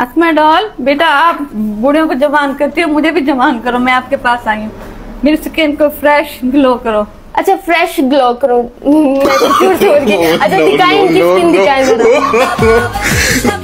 Asma doll बेटा आप बूढ़ियों को जवान करती हो मुझे भी जवान करो मैं आपके पास आई हूँ। मेरी स्किन को फ्रेश ग्लो करो। अच्छा फ्रेश ग्लो करो। मैं तो छोड़ के अच्छा दिखाएँ इनकी स्किन दिखाएँ जरा